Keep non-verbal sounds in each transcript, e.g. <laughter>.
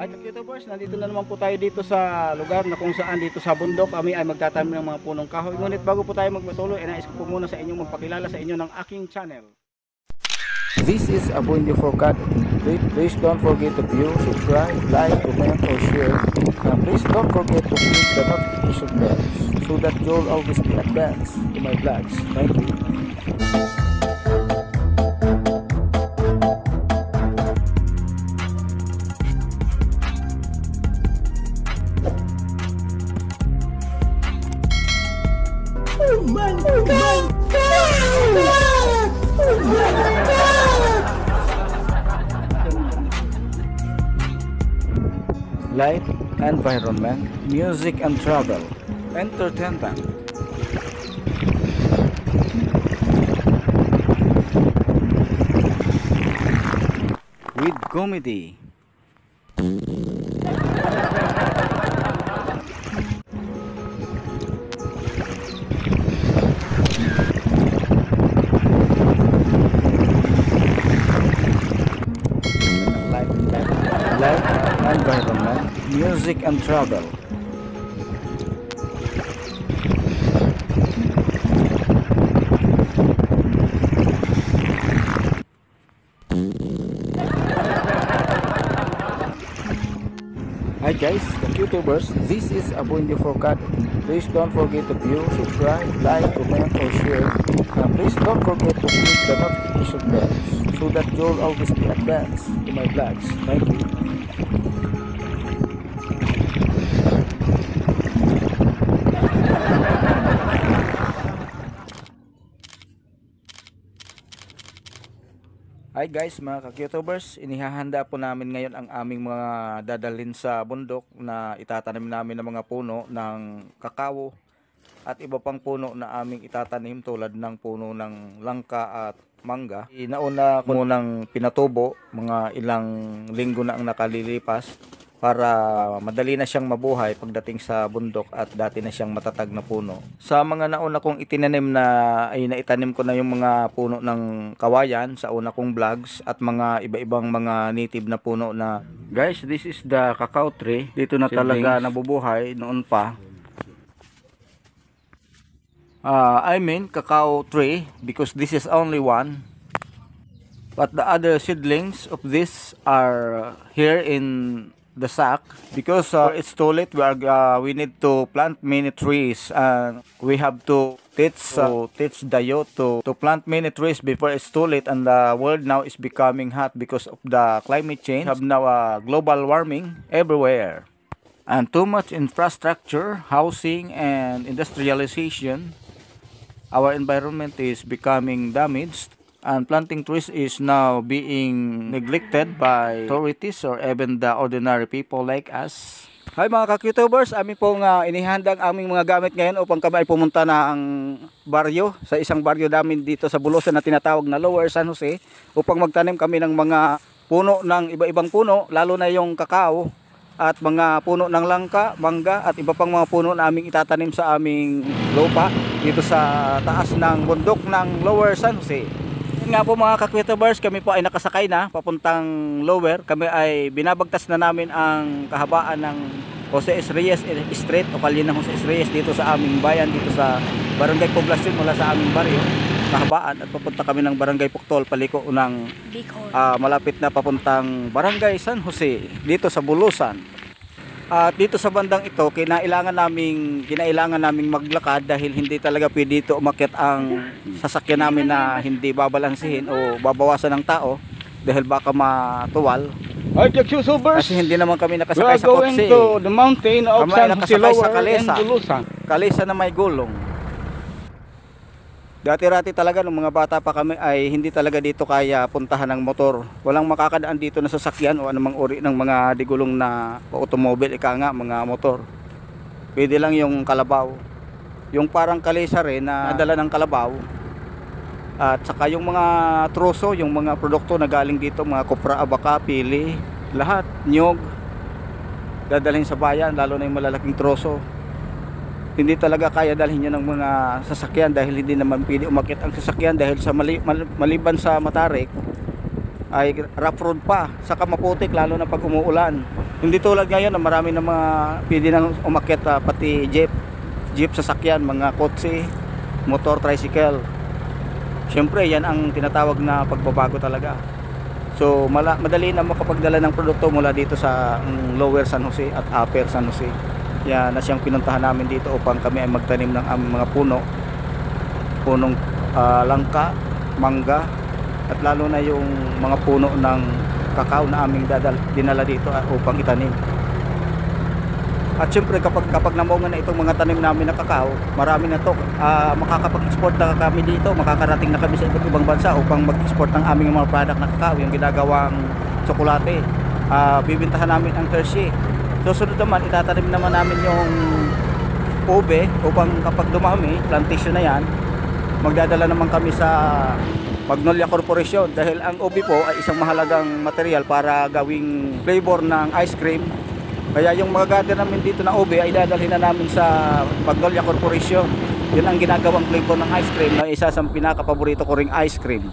At YouTubers, nandito na naman po tayo dito sa lugar na kung saan dito sa bundok kami ay magtatanim ng mga punong kahoy. Ngunit bago po tayo magpatuloy, nais ko po muna sa inyo magpakilala sa inyo ng aking channel. This is Abundi Forcat. Please, please don't forget to view, subscribe, like, comment, or share. And please don't forget to click the notification bells so that you'll always be advanced to my vlogs. Thank you. Environment, music and travel, entertainment. With comedy. Music and travel. Hi guys, the YouTubers, this is Abundi Forcat. Please don't forget to view, subscribe, like, comment, or share. And please don't forget to click the notification bells so that you'll always be advanced to my vlogs. Thank you. Hi guys mga ka-YouTubers, inihahanda po namin ngayon ang aming mga dadalhin sa bundok na itatanim namin ng mga puno ng kakao at iba pang puno na aming itatanim tulad ng puno ng langka at mangga. Inauna ko munang pinatubo mga ilang linggo na ang nakalilipas para madali na siyang mabuhay pagdating sa bundok at dati na siyang matatag na puno. Sa mga nauna kong itinanim na ay naitanim ko na yung mga puno ng kawayan sa una kong vlogs at mga iba-ibang mga native na puno na guys this is the cacao tree dito na talaga nabubuhay noon pa Uh, I mean cacao tree because this is only one. But the other seedlings of this are here in the sack because uh, it's too late. We are uh, we need to plant many trees and we have to teach uh, teach the youth to to plant many trees before it's too late. And the world now is becoming hot because of the climate change. We have now uh, global warming everywhere and too much infrastructure, housing, and industrialization, our environment is becoming damaged and planting trees is now being neglected by authorities or even the ordinary people like us. Hi mga ka-YouTubers, amin pong uh, inihanda ang aming mga gamit ngayon upang kami ay pumunta na ang baryo, sa isang baryo namin dito sa Bulusan na tinatawag na Lower San Jose upang magtanim kami ng mga puno ng iba-ibang puno, lalo na yung kakao at mga puno ng langka, mangga at iba pang mga puno na aming itatanim sa aming lupa dito sa taas ng bundok ng Lower San Jose. Nga po mga kakwitubers, kami po ay nakasakay na papuntang Lower. Kami ay binabagtas na namin ang kahabaan ng Jose S. Reyes Street o kalye ng Jose S. Reyes dito sa aming bayan, dito sa Barangay Poblasyon mula sa aming baryo kahabaan at papunta kami ng Barangay Puktol paliko ng ah, malapit na papuntang Barangay San Jose dito sa Bulusan. At dito sa bandang ito, kinailangan naming kinailangan naming maglakad dahil hindi talaga pwede dito umakyat ang sasakyan namin na hindi babalansihin o babawasan ng tao dahil baka matuwal. Alright, YouTubers, Kasi hindi naman kami we nakasakay are sa going kotse. to the mountain of San Jose nakasakay sa Lower and kalesa. Bulusan. Kalesa na may gulong. Dati-rati talaga nung mga bata pa kami ay hindi talaga dito kaya puntahan ng motor. Walang makakadaan dito na sasakyan o anumang uri ng mga digulong na automobile, ika nga, mga motor. Pwede lang yung kalabaw. Yung parang kalesa rin na dala ng kalabaw. At saka yung mga troso, yung mga produkto na galing dito, mga kopra, abaka, pili, lahat, nyog, dadalhin sa bayan, lalo na yung malalaking troso hindi talaga kaya dalhin yun ng mga sasakyan dahil hindi naman pwede umakit ang sasakyan dahil sa mali, mal- maliban sa matarik ay rough road pa, saka maputik lalo na pag umuulan. Hindi tulad ngayon na marami na mga pwede nang umakyat ah, pati jeep, jeep sasakyan, mga kotse, motor, tricycle. Siyempre, yan ang tinatawag na pagbabago talaga. So, mala, madali na makapagdala ng produkto mula dito sa mm, Lower San Jose at Upper San Jose. Yan na siyang pinuntahan namin dito upang kami ay magtanim ng aming mga puno. Punong ah, langka, mangga, at lalo na yung mga puno ng kakao na aming dadal, dinala dito ah, upang itanim. At syempre kapag kapag namunga na itong mga tanim namin na kakao, marami na to. Ah, makakapag-export na kami dito, makakarating na kami sa iba't ibang bansa upang mag-export ng aming mga product na kakao, yung ginagawang tsokolate. Ah, bibintahan namin ang Hershey. Susunod naman, itatanim naman namin yung ube upang kapag dumami, plantation na yan, magdadala naman kami sa Magnolia Corporation dahil ang ube po ay isang mahalagang material para gawing flavor ng ice cream kaya yung mga gather namin dito na ube ay dadalhin na namin sa Magnolia Corporation. Yun ang ginagawang flavor ng ice cream na isa sa pinaka-paborito ko ring ice cream.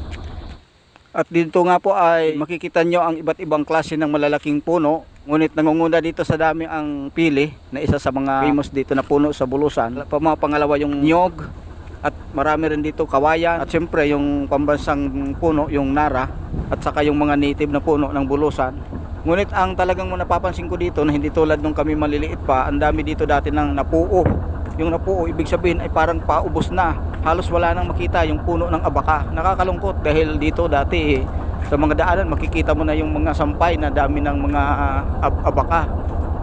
At dito nga po ay makikita nyo ang iba't ibang klase ng malalaking puno. Ngunit nangunguna dito sa dami ang pili na isa sa mga famous dito na puno sa Bulusan. Mga pangalawa yung nyog at marami rin dito kawayan at syempre yung pambansang puno yung nara at saka yung mga native na puno ng Bulusan. Ngunit ang talagang napapansin ko dito na hindi tulad nung kami maliliit pa, ang dami dito dati ng napuo. Yung napuo, ibig sabihin ay parang paubos na. Halos wala nang makita yung puno ng abaka. Nakakalungkot dahil dito dati eh, sa mga daanan makikita mo na yung mga sampay na dami ng mga ah, ab- abaka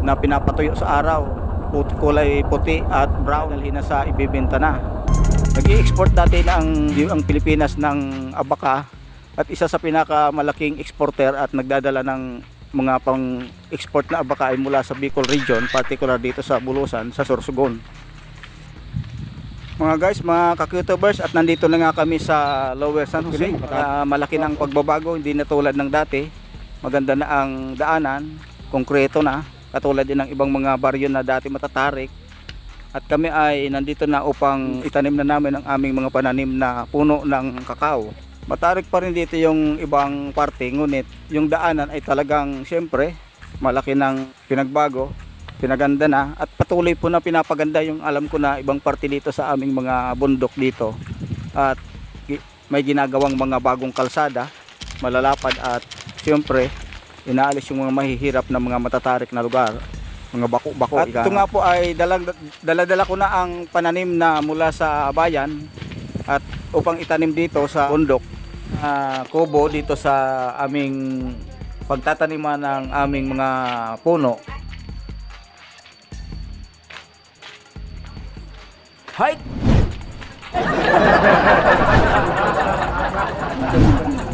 na pinapatuyo sa araw. Put- kulay puti at brown dalhin na sa ibibenta na. Nag-i-export dati na ang, ang Pilipinas ng abaka at isa sa pinakamalaking exporter at nagdadala ng mga pang-export na abaka ay mula sa Bicol region, particular dito sa Bulusan, sa Sorsogon. Mga guys, mga kakutubers at nandito na nga kami sa Lower San Jose. Ah, malaki ng pagbabago, hindi na tulad ng dati. Maganda na ang daanan, konkreto na, katulad din ng ibang mga baryo na dati matatarik. At kami ay nandito na upang itanim na namin ang aming mga pananim na puno ng kakao. Matarik pa rin dito yung ibang parte, ngunit yung daanan ay talagang siyempre malaki ng pinagbago, pinaganda na at patuloy po na pinapaganda yung alam ko na ibang parte dito sa aming mga bundok dito. At may ginagawang mga bagong kalsada, malalapad at siyempre inaalis yung mga mahihirap na mga matatarik na lugar mga bako-bako. At ito nga po ay dala-dala ko na ang pananim na mula sa bayan at upang itanim dito sa bundok ah, kubo dito sa aming pagtataniman ng aming mga puno. Hi! Oh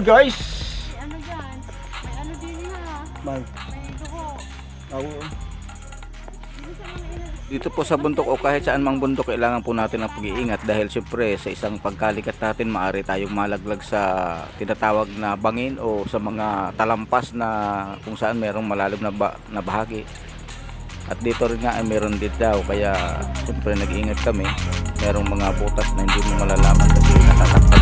Hi guys. May ano dyan? May ano din ha? Bye. May dugo. Dito po sa bundok o kahit saan mang bundok kailangan po natin ng pag-iingat dahil siyempre sa isang pagkalikat natin maaari tayong malaglag sa tinatawag na bangin o sa mga talampas na kung saan merong malalim na, ba- na bahagi. At dito rin nga ay meron din daw kaya siyempre nag-iingat kami. Merong mga butas na hindi mo malalaman kasi natatakpan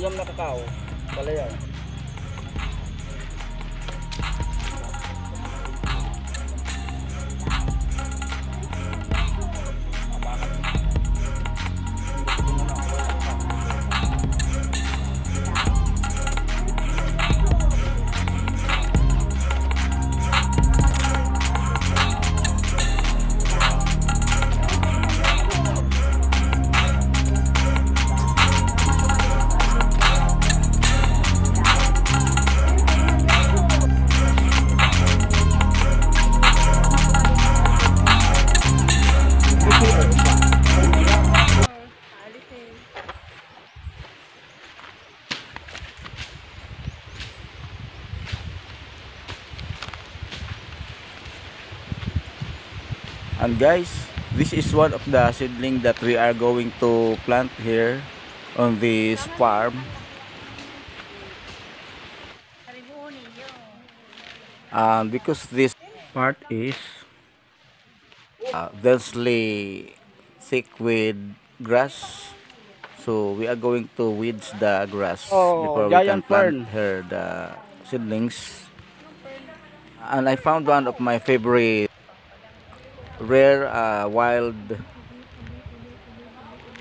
Siyam na kakao. Pala yan. Guys, this is one of the seedling that we are going to plant here on this farm. And because this part is uh, densely thick with grass, so we are going to weeds the grass Oh, before we can plant here the seedlings. And I found one of my favorite rare uh, wild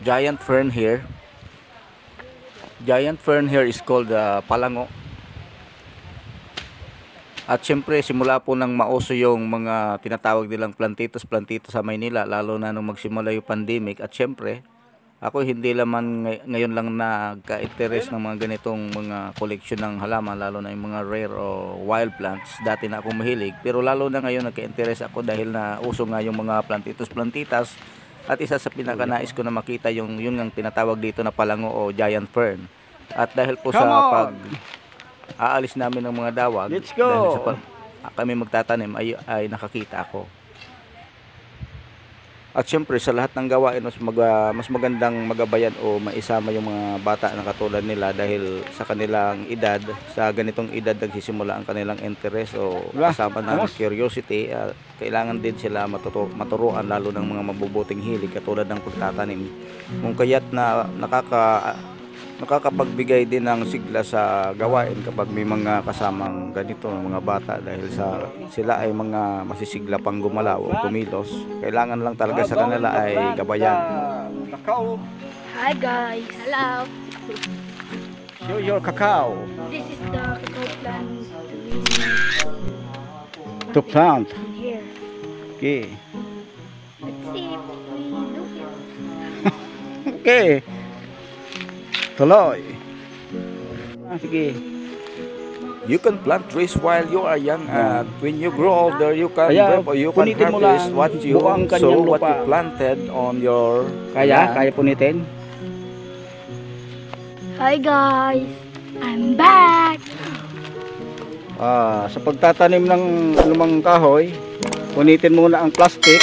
giant fern here. Giant fern here is called uh, palango. At syempre, simula po nang mauso yung mga tinatawag nilang plantitos plantitos sa Maynila, lalo na nung magsimula yung pandemic. At syempre, ako hindi naman ngay- ngayon lang nagka-interest ng mga ganitong mga collection ng halaman, lalo na yung mga rare o wild plants. Dati na ako mahilig, pero lalo na ngayon nagka-interest ako dahil na uso nga yung mga plantitos plantitas. At isa sa pinakanais ko na makita yung yun ang tinatawag dito na palango o giant fern. At dahil po Come sa on! pag aalis namin ng mga dawag Let's go! dahil sa pag, ah, kami magtatanim ay, ay nakakita ako at syempre sa lahat ng gawain mas, mag, mas magandang magabayan o maisama yung mga bata na katulad nila dahil sa kanilang edad sa ganitong edad nagsisimula ang kanilang interest o Wala. kasama ng curiosity. Ah, kailangan din sila matuto, maturuan lalo ng mga mabubuting hilig katulad ng pagtatanim. Kung kaya't na nakaka nakakapagbigay din ng sigla sa gawain kapag may mga kasamang ganito mga bata dahil sa sila ay mga masisigla pang gumalaw o kumilos kailangan lang talaga sa kanila ay gabayan. Hi guys. Hello. Show your kakao. This is the cacao plant To plant. here. Okay. Let's see if we do it. <laughs> Okay. Tuloy. Ah, sige. you can plant trees while you are young and when you grow older you can Kaya, reap or you can punitin mo harvest lang what you sow kanyang what you lupa. planted on your Kaya, land. kaya punitin. Hi guys. I'm back. Ah, sa pagtatanim ng anumang kahoy, punitin muna ang plastic.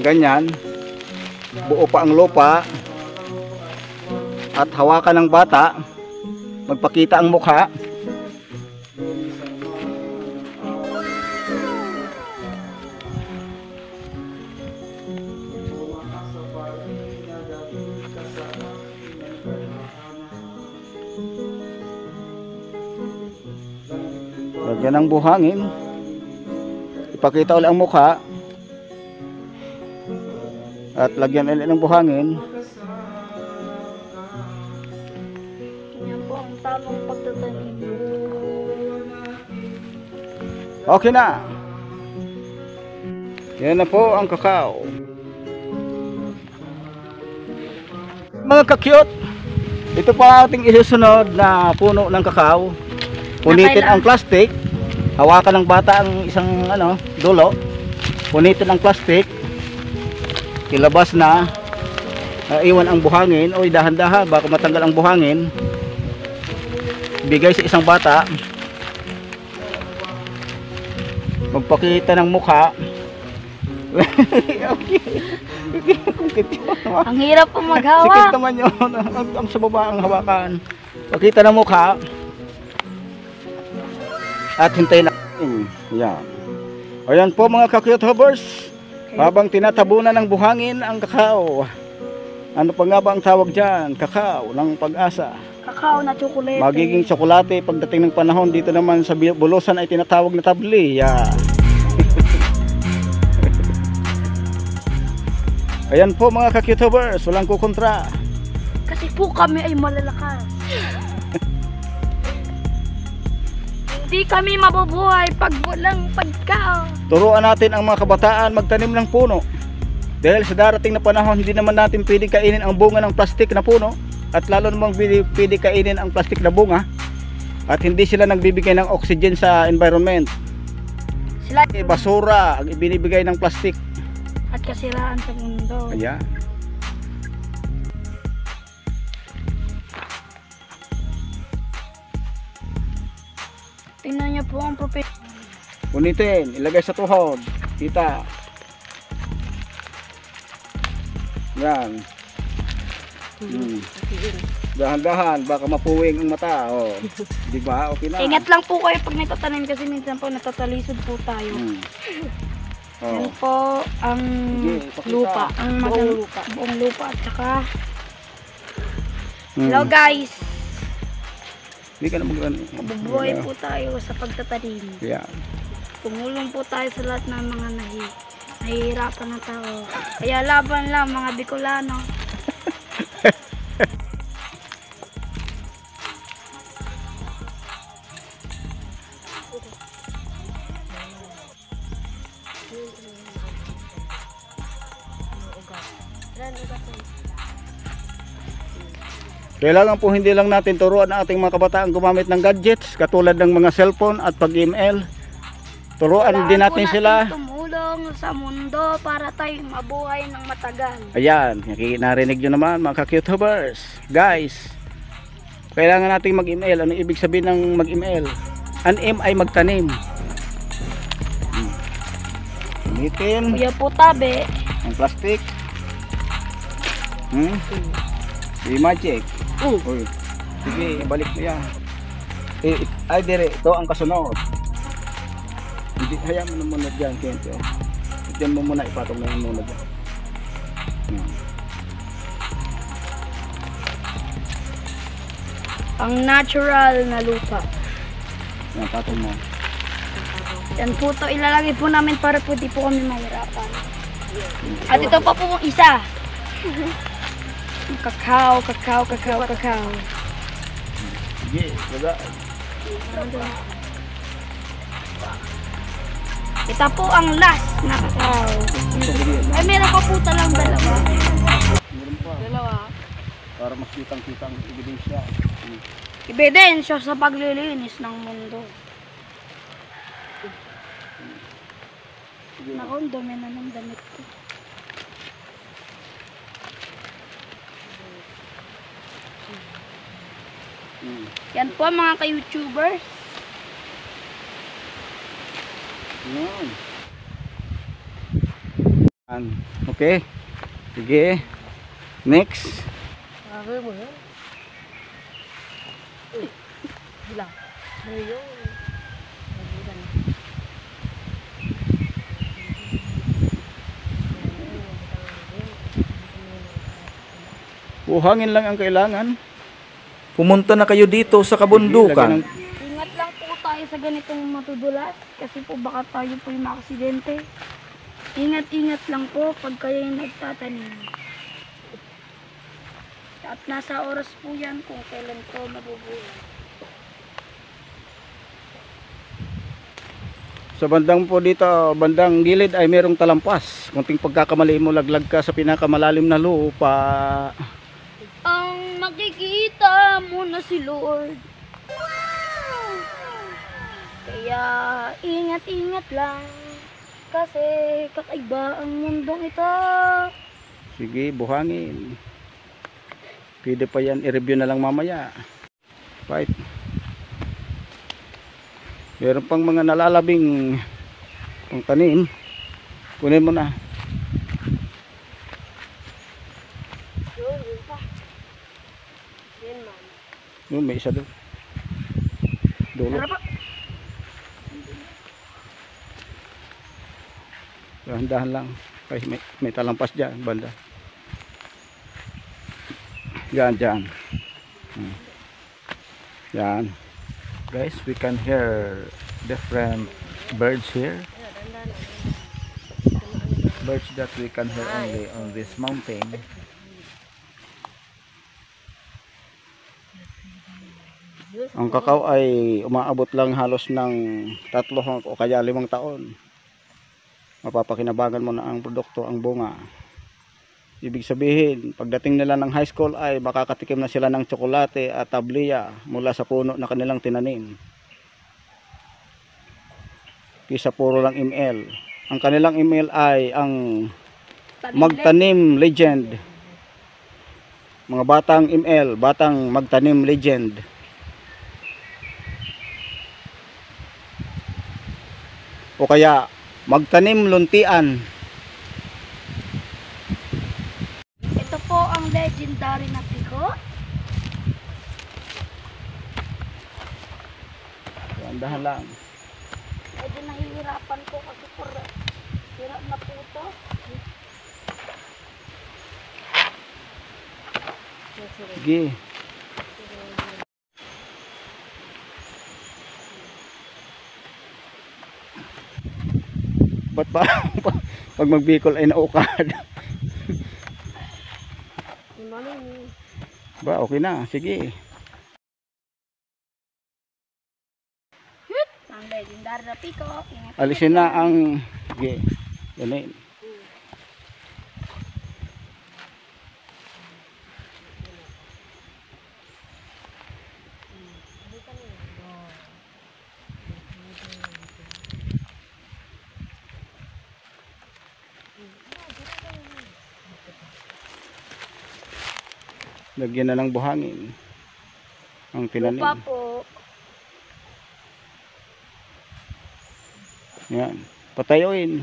Ganyan, buo pa ang lupa at hawakan ng bata, magpakita ang mukha. Lagyan ng buhangin. Ipakita ulit ang mukha. At lagyan ulit ng buhangin. Yan po ang tamang pagtatanim. Okay na. Yan na po ang kakao. Mga ka-cute, ito po ang ating isusunod na puno ng kakao. Punitin ang plastic. Hawakan ng bata ang isang ano, dulo. Punitin ang plastic. Ilabas na. Ah, iwan ang buhangin. Oy, dahan-dahan. Baka matanggal ang buhangin. Bigay sa isang bata. Magpakita ng mukha. <laughs> okay. Ang hirap po Sikit maghawak. naman yun. Ang, ang sa baba ang hawakan. Pakita ng mukha. At hintayin natin. Yan. Ayan po mga ka-cutubers. Habang tinatabunan ng buhangin ang kakao. Ano pa nga ba ang tawag dyan? Kakao ng pag-asa. Kakao na tsokolate. Magiging tsokolate pagdating ng panahon dito naman sa Bulusan ay tinatawag na tabli. Yeah. <laughs> Ayan po mga ka-cutubers, walang kukontra. Kasi po kami ay malalakas. Hindi kami mabubuhay pag walang pagkaon. Turuan natin ang mga kabataan magtanim ng puno. Dahil sa darating na panahon, hindi naman natin pwede kainin ang bunga ng plastik na puno at lalo namang pwede, pwede kainin ang plastik na bunga at hindi sila nagbibigay ng oxygen sa environment. Sila basura ang ibinibigay ng plastik. at kasiraan sa mundo. Ayan. Tingnan niyo po ang propet. Unitin, ilagay sa tuhod. Kita. Yan. Hmm. Dahan-dahan, baka mapuwing ang mata. Oh. Di ba? Okay na. Ingat lang po kayo pag nagtatanim kasi minsan po natatalisod po tayo. Hmm. Yan Oh. po ang Sige, lupa. Ang buong lupa. Buong lupa. At saka, Hmm. hello guys. Hindi ka na mag Mabubuhay po tayo sa pagtatanim. Yan. Tumulong po tayo sa lahat ng mga nahi nahihirapan na tao. Kaya laban lang mga Bicolano. <laughs> Kailangan po hindi lang natin turuan ang ating mga kabataan gumamit ng gadgets katulad ng mga cellphone at pag-email. Turuan din Kailangan natin po sila. tumulong sa mundo para tayo mabuhay ng matagal. Ayan, narinig nyo naman mga ka-cutubers. Guys, kailangan nating mag-email. Ano ibig sabihin ng mag-email? An M ay magtanim. Hmm. Gamitin Kuya po tabi. ang plastic. Hmm? Di magic. Uy. Sige, ibalik mo yan. Eh, ay, dire, ito ang kasunod. Hindi, hayaan mo na muna dyan, Kento. Diyan mo muna, ipatong na yan muna dyan. Yan. Ang natural na lupa. Yan, patong mo. Yan po to ilalagay po namin para po di po kami mahirapan. At ito pa po isa. <laughs> Kakao, kakao, kakao, kakao. Sige, wala. Ito po ang last na kakao. Ay, meron pa po talang dalawa. Meron pa. Dalawa. Para mas kitang-kita ang ebidensya. Ebidensya sa paglilinis ng mundo. Naku, ang dumi na ng damit ko. Hmm. Yan po mga ka-YouTubers. Yan. Yan. Okay. Sige. Next. Buhangin lang ang kailangan. Pumunta na kayo dito sa kabundukan. ng- Ingat lang po tayo sa ganitong matudulas kasi po baka tayo po yung makaksidente. Ingat-ingat lang po pag kayo yung nagtatanim. At nasa oras po yan kung kailan po mabubuhay. Sa bandang po dito, bandang gilid ay merong talampas. Kunting pagkakamali mo, laglag ka sa pinakamalalim na lupa. Ang makikita mo na si Lord. Kaya ingat-ingat lang. Kasi kakaiba ang mundong ito. Sige, buhangin. Pwede pa yan, i-review na lang mamaya. Right. Meron pang mga nalalabing pang tanim. Kunin mo na. Yun, yun pa. Yan man. Yun, may isa doon. Dulo. Pa. Dahan-dahan lang. Kasi may, may talampas dyan, banda. Yan, dyan. Hmm. Yan. Guys, we can hear different birds here. Birds that we can hear only on this mountain. Ang kakao ay umaabot lang halos ng tatlo o kaya limang taon. Mapapakinabangan mo na ang produkto, ang bunga. Ibig sabihin, pagdating nila ng high school ay makakatikim na sila ng tsokolate at tabliya mula sa puno na kanilang tinanim. Kisa puro lang ML. Ang kanilang ML ay ang Magtanim Legend. Mga batang ML, batang Magtanim Legend. O kaya Magtanim Luntian. Ito po ang legendary na piko. Dahan lang. Medyo nahihirapan po kasi po sira na po ito. Sige. Ba't ba <laughs> pag magbikol ay naukad? ba, okay na. Sige. Alisin na ang... Sige. Ganun. Lagyan na ng buhangin. Ang tinanim. Lupa po. Yan. Patayuin.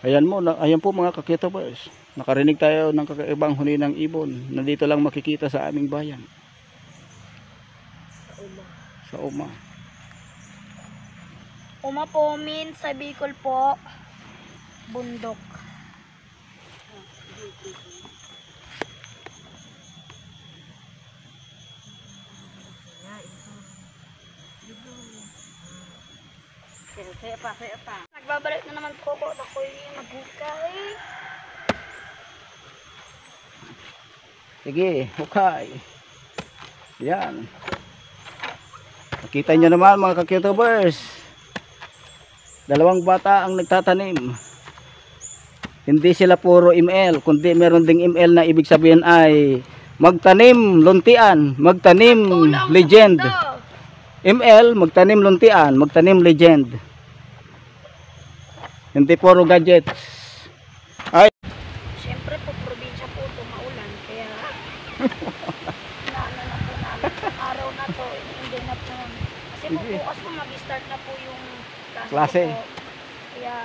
Ayan mo, na, ayan po mga kakitobers. Nakarinig tayo ng kakaibang huni ng ibon. Nandito lang makikita sa aming bayan. Sa Uma. Uma po means sa Bicol po. Bundok. Nagbabalik na naman po ako. Ako'y maghukay. Sige, hukay. Yan. Nakita nyo naman mga kakitubers. Dalawang bata ang nagtatanim. Hindi sila puro ML, kundi meron ding ML na ibig sabihin ay magtanim luntian, magtanim legend. ML, magtanim luntian, magtanim legend. Hindi puro gadgets. Ay, Siyempre po, probinsya po ito maulan. Kaya, naano na po namin. Ang araw na to, hindi na po. Kasi po Sige. bukas po mag-start na po yung klase. Klase. ko po. Kaya,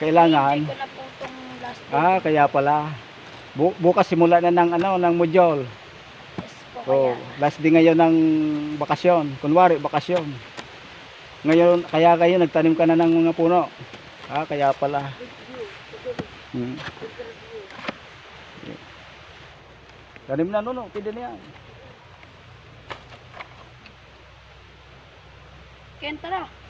kailangan. hindi ko na po itong last week. Ah, kaya pala. Bu- bukas simula na ng ano, ng module. Yes po, So, kaya. last day ngayon ng bakasyon. Kunwari, bakasyon. Ngayon, kaya kayo nagtanim ka na ng mga puno. Ah, kaya pala. Hmm. Tanim na, no, no. Pwede na yan. Ken, tara.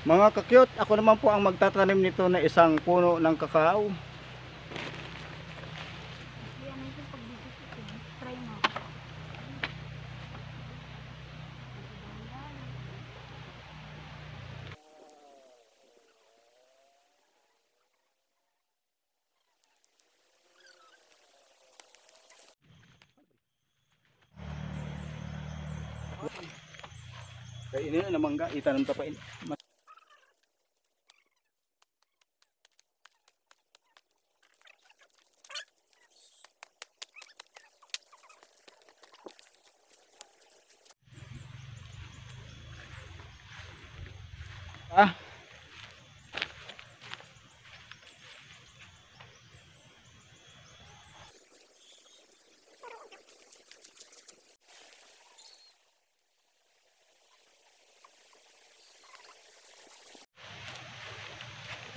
Mga kakyot, ako naman po ang magtatanim nito na isang puno ng kakao. Kainin na naman ga, itanong tapain.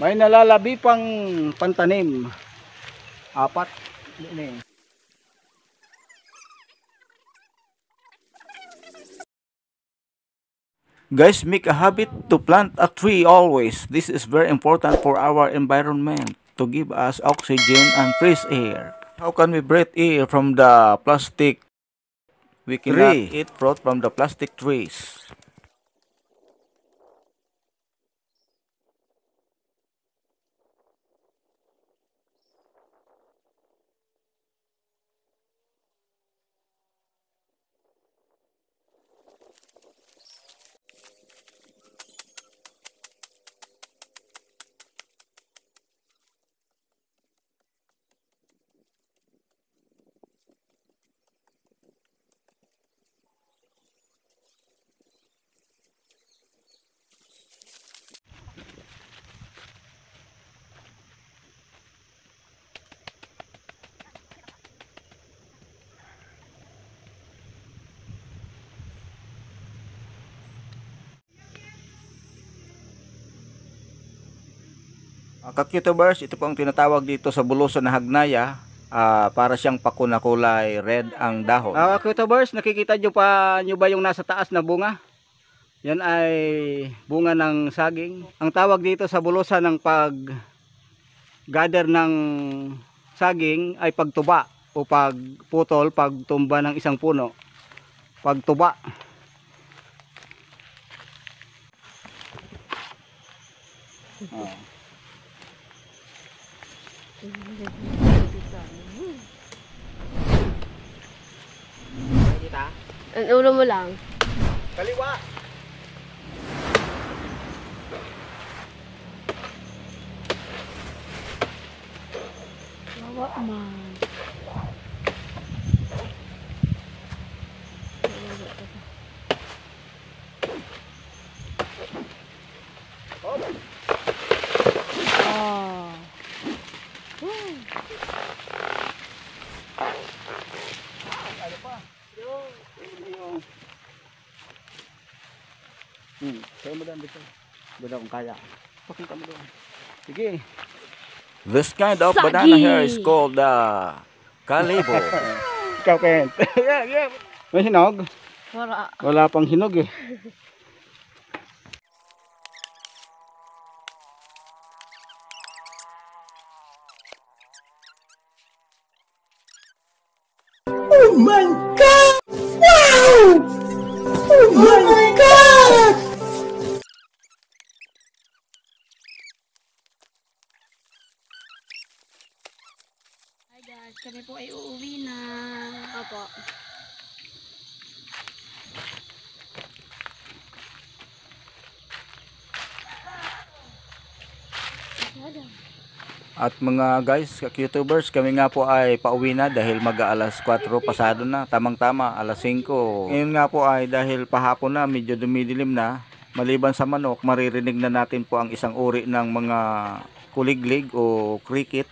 May nalalabi pang pantanim. Apat. Ini. Guys, make a habit to plant a tree always. This is very important for our environment to give us oxygen and fresh air. How can we breathe air from the plastic? We cannot Tree. eat fruit from the plastic trees. Mga kakutubers, ito po ang tinatawag dito sa bulusan na hagnaya. Ah, para siyang pako na kulay red ang dahon. Ah, Kutubers, nakikita nyo pa nyo ba yung nasa taas na bunga? Yan ay bunga ng saging. Ang tawag dito sa bulusan ng pag gather ng saging ay pagtuba o pagputol, pagtumba ng isang puno. Pagtuba. Oh. Ang ulo mo lang. Kaliwa. Wawa man. Hmm, kaya mo dito. Doon akong kaya. Pakita mo doon. Sige. This kind of banana here is called the kalibo. <laughs> Ikaw, Kent. <laughs> yeah, yeah. May hinog? Wala. Wala pang hinog eh. At mga guys, YouTubers, kami nga po ay pauwi na dahil mag-aalas 4 pasado na. Tamang-tama, alas 5. Ngayon nga po ay dahil pahapon na, medyo dumidilim na. Maliban sa manok, maririnig na natin po ang isang uri ng mga kuliglig o cricket.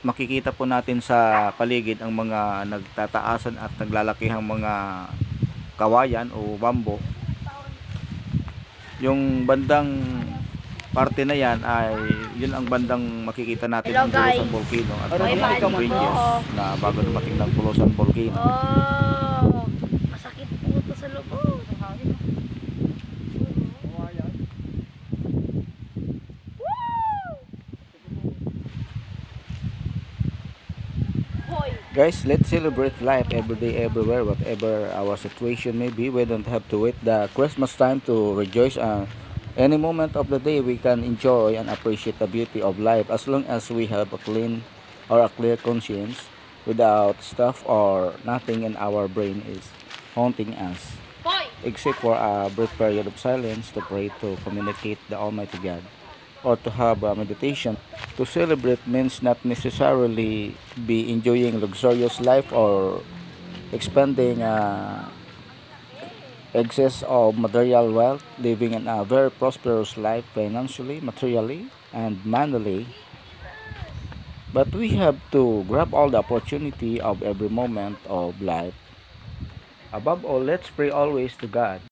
Makikita po natin sa paligid ang mga nagtataasan at naglalakihang mga kawayan o bambo. Yung bandang parte na yan ay yun ang bandang makikita natin Hello, ang Bulusan. Volcano at mga guys. bridges na bago dumating ng Bulusan Volcano. Oh. Masakit po ito sa loob. Guys, let's celebrate life every day, everywhere, whatever our situation may be. We don't have to wait the Christmas time to rejoice. Uh, any moment of the day, we can enjoy and appreciate the beauty of life as long as we have a clean or a clear conscience without stuff or nothing in our brain is haunting us. Except for a brief period of silence to pray to communicate the Almighty God or to have a meditation. To celebrate means not necessarily be enjoying luxurious life or expanding uh, excess of material wealth, living in a very prosperous life financially, materially, and mentally. But we have to grab all the opportunity of every moment of life. Above all, let's pray always to God